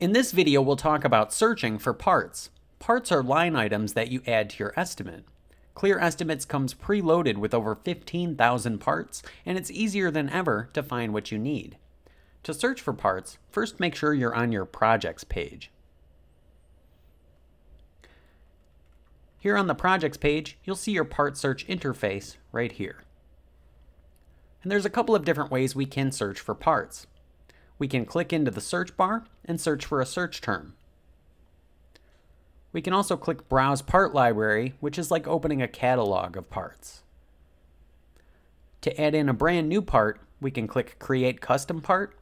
In this video, we'll talk about searching for parts. Parts are line items that you add to your estimate. Clear Estimates comes preloaded with over 15,000 parts, and it's easier than ever to find what you need. To search for parts, first make sure you're on your projects page. Here on the projects page, you'll see your part search interface right here. And there's a couple of different ways we can search for parts. We can click into the search bar and search for a search term. We can also click Browse Part Library, which is like opening a catalog of parts. To add in a brand new part, we can click Create Custom Part.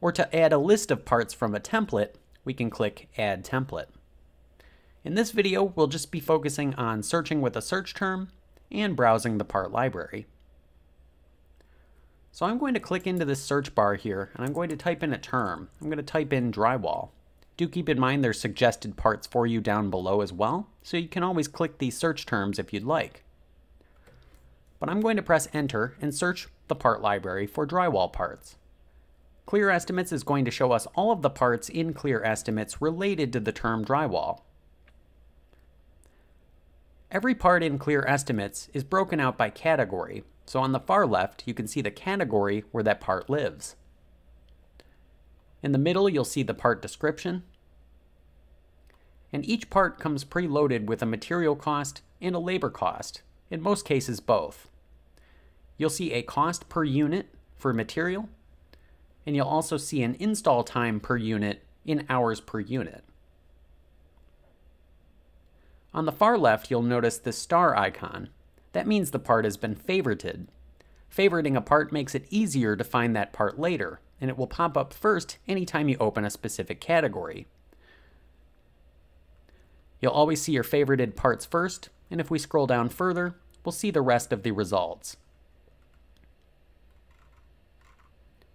Or to add a list of parts from a template, we can click Add Template. In this video, we'll just be focusing on searching with a search term and browsing the part library. So I'm going to click into this search bar here and I'm going to type in a term. I'm going to type in drywall. Do keep in mind there's suggested parts for you down below as well, so you can always click these search terms if you'd like. But I'm going to press enter and search the part library for drywall parts. Clear Estimates is going to show us all of the parts in Clear Estimates related to the term drywall. Every part in Clear Estimates is broken out by category, so on the far left you can see the category where that part lives. In the middle you'll see the part description, and each part comes preloaded with a material cost and a labor cost, in most cases both. You'll see a cost per unit for material, and you'll also see an install time per unit in hours per unit. On the far left, you'll notice the star icon. That means the part has been favorited. Favoriting a part makes it easier to find that part later, and it will pop up first anytime you open a specific category. You'll always see your favorited parts first, and if we scroll down further, we'll see the rest of the results.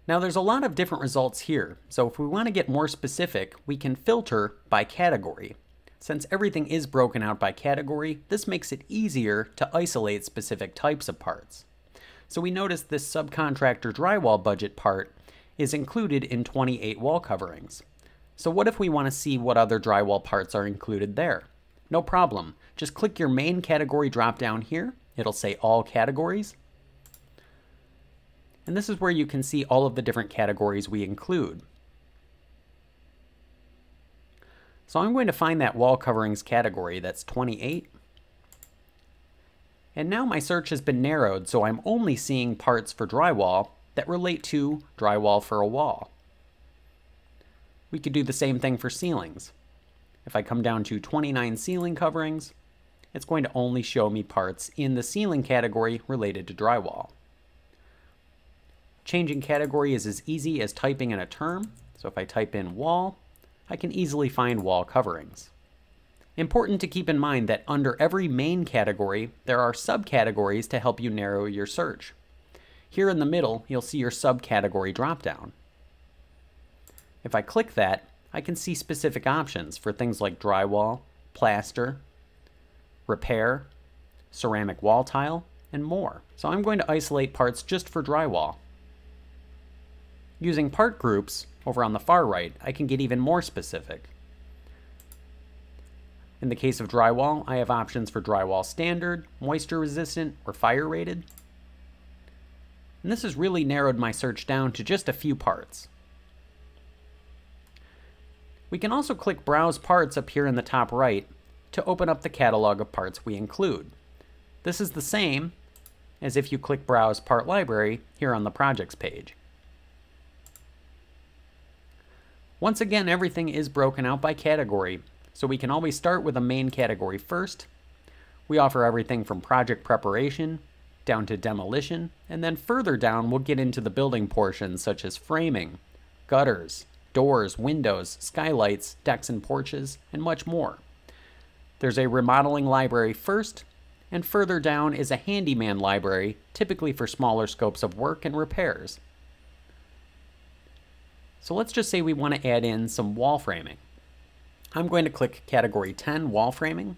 Now there's a lot of different results here, so if we want to get more specific, we can filter by category. Since everything is broken out by category, this makes it easier to isolate specific types of parts. So we notice this subcontractor drywall budget part is included in 28 wall coverings. So what if we want to see what other drywall parts are included there? No problem. Just click your main category drop down here. It'll say all categories. And this is where you can see all of the different categories we include. So I'm going to find that wall coverings category, that's 28. And now my search has been narrowed, so I'm only seeing parts for drywall that relate to drywall for a wall. We could do the same thing for ceilings. If I come down to 29 ceiling coverings, it's going to only show me parts in the ceiling category related to drywall. Changing category is as easy as typing in a term. So if I type in wall, I can easily find wall coverings. Important to keep in mind that under every main category, there are subcategories to help you narrow your search. Here in the middle, you'll see your subcategory dropdown. If I click that, I can see specific options for things like drywall, plaster, repair, ceramic wall tile, and more. So I'm going to isolate parts just for drywall. Using part groups, over on the far right, I can get even more specific. In the case of drywall, I have options for drywall standard, moisture resistant, or fire rated. And this has really narrowed my search down to just a few parts. We can also click Browse Parts up here in the top right to open up the catalog of parts we include. This is the same as if you click Browse Part Library here on the Projects page. Once again, everything is broken out by category, so we can always start with a main category first. We offer everything from project preparation down to demolition, and then further down we'll get into the building portions such as framing, gutters, doors, windows, skylights, decks and porches, and much more. There's a remodeling library first, and further down is a handyman library, typically for smaller scopes of work and repairs. So let's just say we want to add in some wall framing. I'm going to click category 10, wall framing.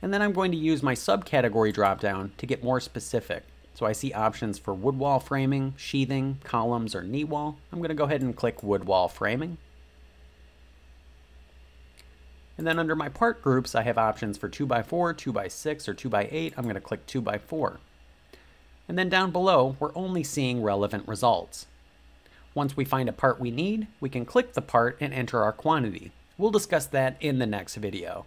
And then I'm going to use my subcategory dropdown to get more specific. So I see options for wood wall framing, sheathing, columns, or knee wall. I'm going to go ahead and click wood wall framing. And then under my part groups, I have options for 2x4, 2x6, or 2x8. I'm going to click 2x4. And then down below, we're only seeing relevant results. Once we find a part we need, we can click the part and enter our quantity. We'll discuss that in the next video.